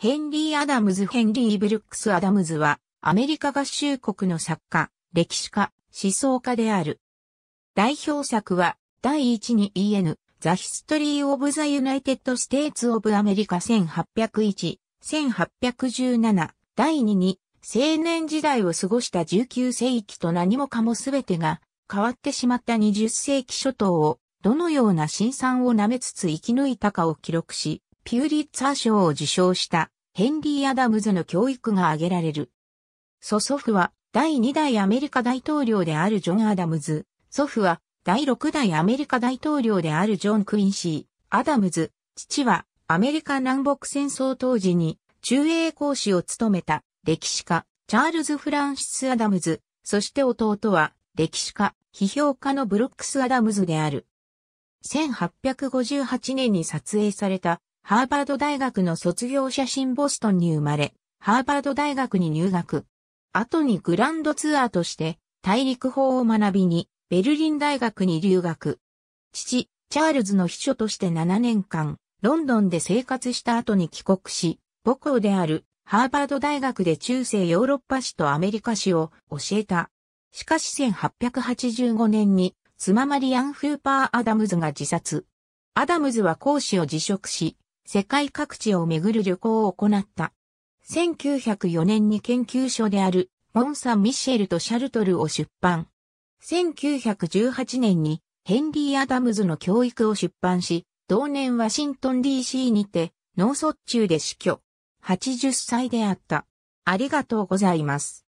ヘンリー・アダムズ・ヘンリー・ブルックス・アダムズは、アメリカ合衆国の作家、歴史家、思想家である。代表作は、第1に EN、The History of the United States of America 1801、1817、第2に、青年時代を過ごした19世紀と何もかもすべてが変わってしまった20世紀初頭をどのような辛酸を舐めつつ生き抜いたかを記録し、ピューリッツァー賞を受賞したヘンリー・アダムズの教育が挙げられる。祖祖父は第2代アメリカ大統領であるジョン・アダムズ。祖父は第6代アメリカ大統領であるジョン・クインシー。アダムズ。父はアメリカ南北戦争当時に中英講師を務めた歴史家チャールズ・フランシス・アダムズ。そして弟は歴史家、批評家のブロックス・アダムズである。1858年に撮影されたハーバード大学の卒業写真ボストンに生まれ、ハーバード大学に入学。後にグランドツアーとして大陸法を学びにベルリン大学に留学。父、チャールズの秘書として7年間、ロンドンで生活した後に帰国し、母校であるハーバード大学で中世ヨーロッパ史とアメリカ史を教えた。しかし1885年に妻マリアン・フーパー・アダムズが自殺。アダムズは講師を辞職し、世界各地を巡る旅行を行った。1904年に研究所であるモン・サン・ミシェルとシャルトルを出版。1918年にヘンリー・アダムズの教育を出版し、同年ワシントン DC にて脳卒中で死去。80歳であった。ありがとうございます。